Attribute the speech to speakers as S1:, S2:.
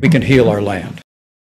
S1: we can heal our land.